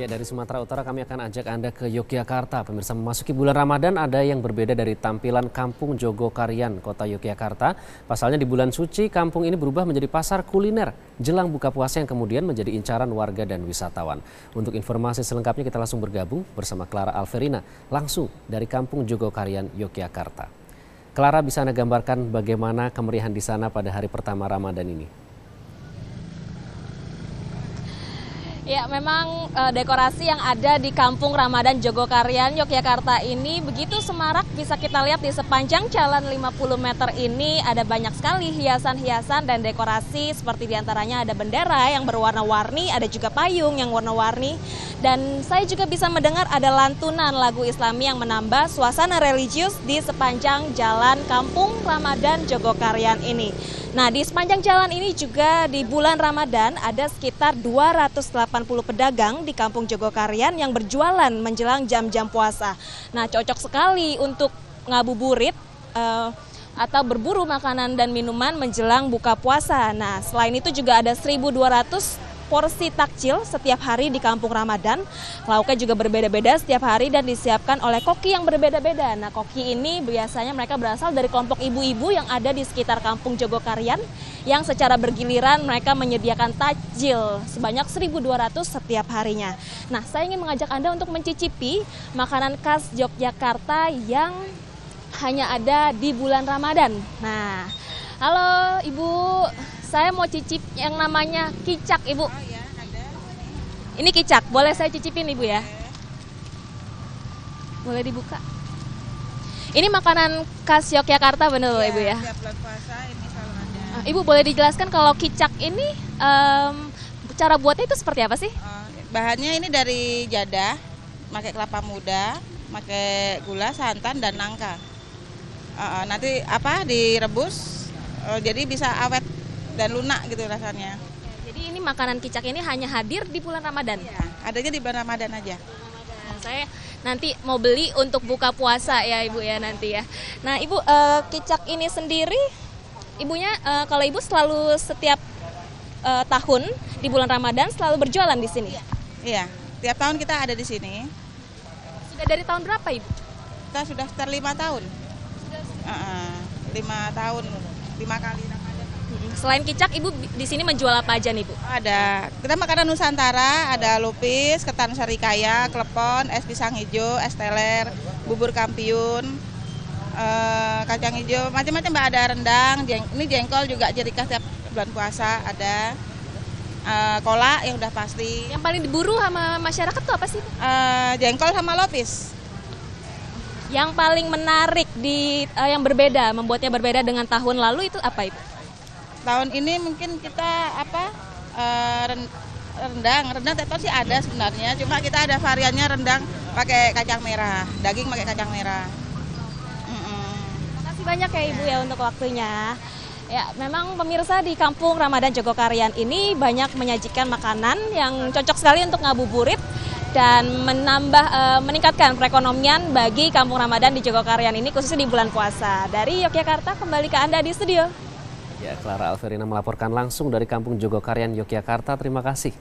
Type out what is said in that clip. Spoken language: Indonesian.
Ya dari Sumatera Utara kami akan ajak Anda ke Yogyakarta. Pemirsa memasuki bulan Ramadan ada yang berbeda dari tampilan Kampung Jogokarian, Kota Yogyakarta. Pasalnya di bulan suci kampung ini berubah menjadi pasar kuliner jelang buka puasa yang kemudian menjadi incaran warga dan wisatawan. Untuk informasi selengkapnya kita langsung bergabung bersama Clara Alverina langsung dari Kampung Jogokarian, Yogyakarta. Clara bisa Anda gambarkan bagaimana kemeriahan di sana pada hari pertama Ramadan ini? Ya, memang e, dekorasi yang ada di Kampung Ramadan Jogokarian Yogyakarta ini begitu semarak bisa kita lihat di sepanjang jalan 50 meter ini ada banyak sekali hiasan-hiasan dan dekorasi. Seperti di antaranya ada bendera yang berwarna-warni, ada juga payung yang warna-warni dan saya juga bisa mendengar ada lantunan lagu islami yang menambah suasana religius di sepanjang jalan Kampung Ramadan Jogokarian ini. Nah, di sepanjang jalan ini juga di bulan Ramadan ada sekitar 280 pedagang di Kampung Jogokarian yang berjualan menjelang jam-jam puasa. Nah, cocok sekali untuk ngabuburit uh, atau berburu makanan dan minuman menjelang buka puasa. Nah, selain itu juga ada 1.200 porsi takjil setiap hari di kampung Ramadan. Lauknya juga berbeda-beda setiap hari dan disiapkan oleh koki yang berbeda-beda. Nah, koki ini biasanya mereka berasal dari kelompok ibu-ibu yang ada di sekitar kampung Jogokarian yang secara bergiliran mereka menyediakan takjil sebanyak 1.200 setiap harinya. Nah, saya ingin mengajak Anda untuk mencicipi makanan khas Yogyakarta yang hanya ada di bulan Ramadan. Nah, halo Ibu, saya mau cicip yang namanya kicak, Ibu. Oh, ya, ada. Ini kicak, boleh saya cicipin, Ibu ya? Boleh dibuka. Ini makanan khas Yogyakarta benar ya, Ibu ya? Tiap bulan puasa ini selalu ada. Ah, Ibu boleh dijelaskan kalau kicak ini um, cara buatnya itu seperti apa sih? Uh, bahannya ini dari jadah, pakai kelapa muda, pakai gula, santan dan nangka. Uh, nanti apa direbus, uh, jadi bisa awet dan lunak gitu rasanya. Jadi ini makanan kicak ini hanya hadir di bulan Ramadan? Ya, adanya di bulan Ramadan aja. Ramadan. Saya nanti mau beli untuk buka puasa ya Ibu ya nanti ya. Nah Ibu uh, kicak ini sendiri, ibunya uh, kalau Ibu selalu setiap uh, tahun di bulan Ramadan selalu berjualan di sini? Iya, tiap tahun kita ada di sini. Sudah dari tahun berapa Ibu? Kita sudah sekitar lima tahun. Sudah. Uh, uh, lima tahun, lima kali. Selain kicak, Ibu di sini menjual apa aja nih, Bu? Ada. Kita makanan Nusantara, ada lupis, ketan serikaya, klepon, es pisang hijau, es teler, bubur kampiun, uh, kacang hijau, macam-macam Mbak ada rendang, jeng, ini jengkol juga jadi khas setiap bulan puasa ada. Uh, kolak yang udah pasti. Yang paling diburu sama masyarakat tuh apa sih? Uh, jengkol sama lopis. Yang paling menarik di uh, yang berbeda, membuatnya berbeda dengan tahun lalu itu apa itu? Tahun ini mungkin kita apa uh, rendang rendang tetap sih ada sebenarnya cuma kita ada variannya rendang pakai kacang merah daging pakai kacang merah Terima kasih banyak ya ibu ya untuk waktunya Ya, memang pemirsa di Kampung Ramadan Jogokarian ini banyak menyajikan makanan yang cocok sekali untuk ngabuburit dan menambah e, meningkatkan perekonomian bagi Kampung Ramadan di Jogokarian ini khususnya di bulan puasa. Dari Yogyakarta kembali ke Anda di studio. Ya, Clara Alverina melaporkan langsung dari Kampung Jogokarian, Yogyakarta. Terima kasih.